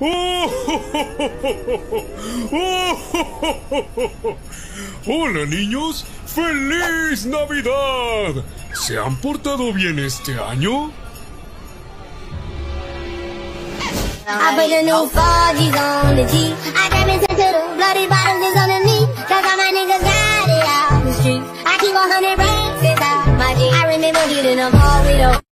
Oh, hola niños, ¡Feliz Navidad! ¿Se han portado bien este año? I put the new 4G's on the G. I got me sent to the bloody bottles is on the knee. Cause all my niggas got it out the streets. I keep a hundred racks inside my G. I remember getting them all with a